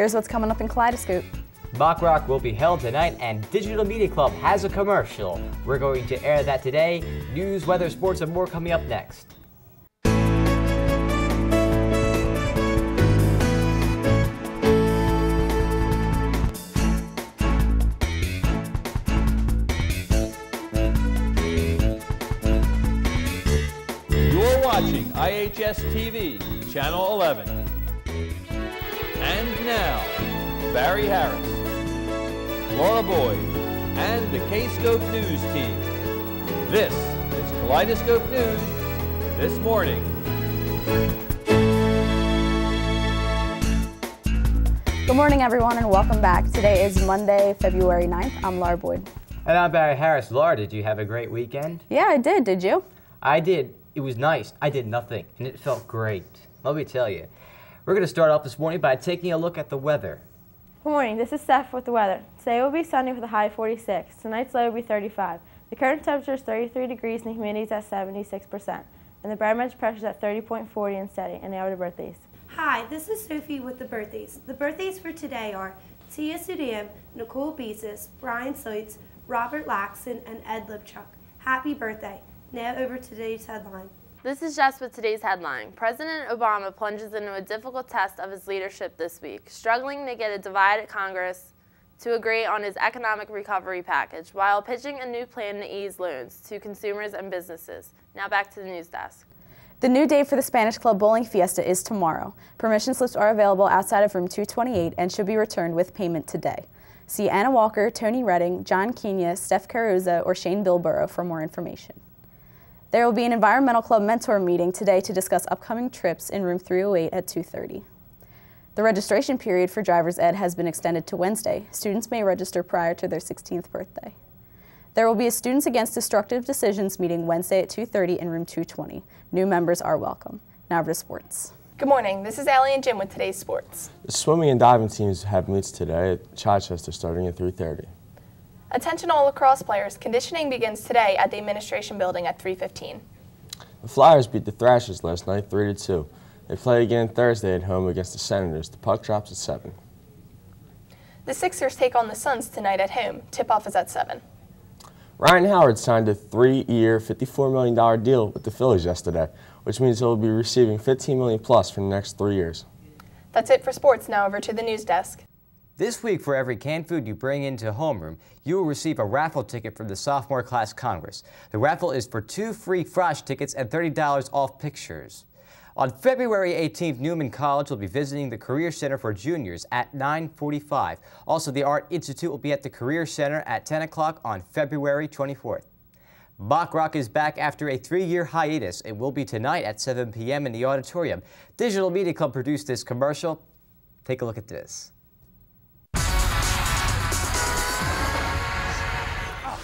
Here's what's coming up in Kaleidoscope. Mock Rock will be held tonight and Digital Media Club has a commercial. We're going to air that today. News, weather, sports, and more coming up next. You're watching IHS TV, Channel 11. And now, Barry Harris, Laura Boyd, and the K-Scope News team. This is Kaleidoscope News this morning. Good morning, everyone, and welcome back. Today is Monday, February 9th. I'm Laura Boyd. And I'm Barry Harris. Laura, did you have a great weekend? Yeah, I did. Did you? I did. It was nice. I did nothing, and it felt great. Let me tell you. We're going to start off this morning by taking a look at the weather. Good morning, this is Steph with the weather. Today will be sunny with a high of 46. Tonight's low will be 35. The current temperature is 33 degrees and the humidity is at 76%. And the barometric pressure is at 30.40 and steady. And now to birthdays. Hi, this is Sophie with the birthdays. The birthdays for today are Tia Sudam, Nicole Beesus, Brian Seitz, Robert Laxon, and Ed Lipchuk. Happy birthday. Now over to today's headline. This is just with today's headline. President Obama plunges into a difficult test of his leadership this week, struggling to get a divided Congress to agree on his economic recovery package while pitching a new plan to ease loans to consumers and businesses. Now back to the news desk. The new date for the Spanish Club Bowling Fiesta is tomorrow. Permission slips are available outside of room 228 and should be returned with payment today. See Anna Walker, Tony Redding, John Kenya, Steph Caruza, or Shane Bilborough for more information. There will be an Environmental Club mentor meeting today to discuss upcoming trips in room 308 at 2:30. The registration period for driver's ed has been extended to Wednesday. Students may register prior to their 16th birthday. There will be a Students Against Destructive Decisions meeting Wednesday at 2:30 in room 220. New members are welcome. Now to sports. Good morning. This is Allie and Jim with today's sports. The swimming and diving teams have meets today at Chichester starting at 3:30. Attention all lacrosse players. Conditioning begins today at the administration building at 3:15. The Flyers beat the Thrashers last night 3 to 2. They play again Thursday at home against the Senators. The puck drops at 7. The Sixers take on the Suns tonight at home. Tip-off is at 7. Ryan Howard signed a three-year, $54 million deal with the Phillies yesterday, which means he'll be receiving 15 million plus for the next three years. That's it for sports. Now over to the news desk. This week, for every canned food you bring into homeroom, you will receive a raffle ticket from the Sophomore Class Congress. The raffle is for two free Frosh tickets and $30 off pictures. On February 18th, Neumann College will be visiting the Career Center for Juniors at 9:45. Also, the Art Institute will be at the Career Center at 10 o'clock on February 24th. Mock Rock is back after a three-year hiatus. It will be tonight at 7 p.m. in the auditorium. Digital Media Club produced this commercial. Take a look at this.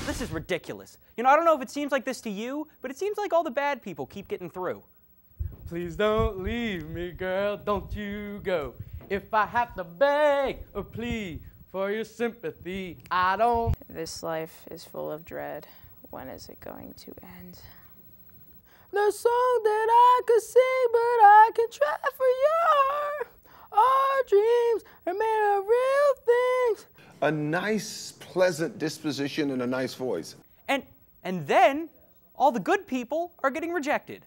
This is ridiculous. You know, I don't know if it seems like this to you, but it seems like all the bad people keep getting through. Please don't leave me, girl, don't you go. If I have to beg or plead for your sympathy, I don't. This life is full of dread. When is it going to end? The song that I could sing, but I can try for your. Our dreams are made of real things. A nice, pleasant disposition and a nice voice. And and then all the good people are getting rejected.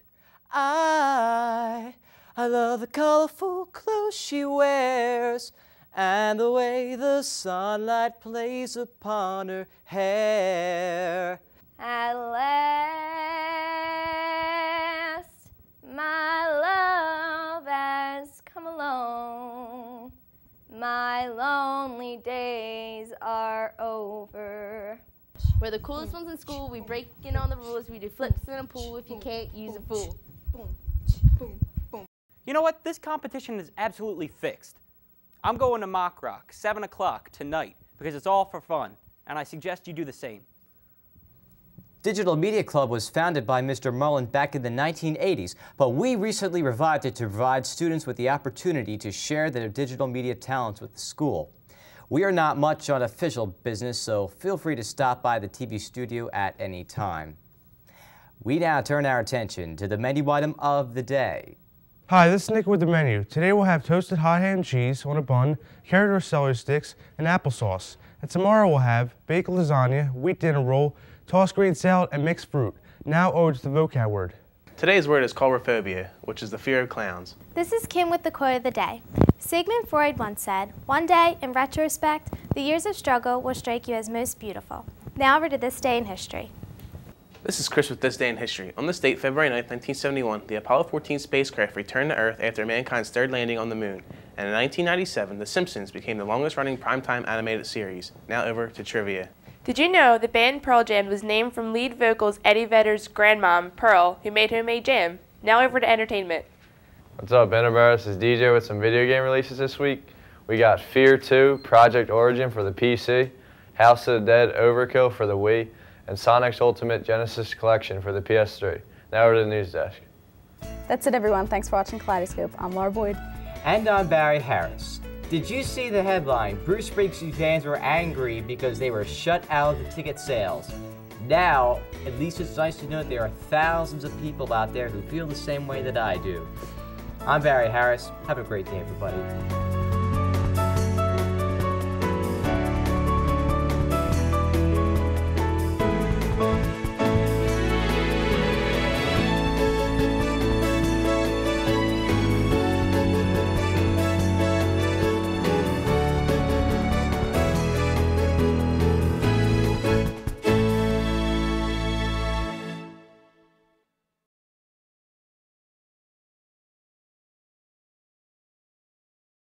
I I love the colorful clothes she wears and the way the sunlight plays upon her hair. At last, My lonely days are over. We're the coolest ones in school. We break in on the rules. We do flips in a pool if you can't use a fool. You know what? This competition is absolutely fixed. I'm going to Mock Rock, 7 o'clock tonight, because it's all for fun, and I suggest you do the same. Digital Media Club was founded by Mr. Mullen back in the 1980s, but we recently revived it to provide students with the opportunity to share their digital media talents with the school. We are not much on official business, so feel free to stop by the TV studio at any time. We now turn our attention to the menu item of the day. Hi, this is Nick with the menu. Today we'll have toasted hot ham cheese on a bun, carrot or celery sticks, and applesauce. And tomorrow we'll have baked lasagna, wheat dinner roll, tossed green salad, and mixed fruit. Now over to the vocab word. Today's word is coulrophobia, which is the fear of clowns. This is Kim with the quote of the day. Sigmund Freud once said, One day, in retrospect, the years of struggle will strike you as most beautiful. Now over to this day in history. This is Chris with This Day in History. On this date, February 9, 1971, the Apollo 14 spacecraft returned to Earth after mankind's third landing on the moon. And in 1997, The Simpsons became the longest running primetime animated series. Now over to trivia. Did you know the band Pearl Jam was named from lead vocals Eddie Vedder's grandmom, Pearl, who made homemade jam? Now over to entertainment. What's up, Ben Barris is DJ with some video game releases this week. We got Fear 2, Project Origin for the PC, House of the Dead Overkill for the Wii, and Sonic's Ultimate Genesis Collection for the PS3. Now over to the news desk. That's it, everyone. Thanks for watching Kaleidoscope. I'm Laura Boyd. And I'm Barry Harris. Did you see the headline? Bruce Springsteen fans were angry because they were shut out of the ticket sales. Now, at least it's nice to know there are thousands of people out there who feel the same way that I do. I'm Barry Harris. Have a great day, everybody.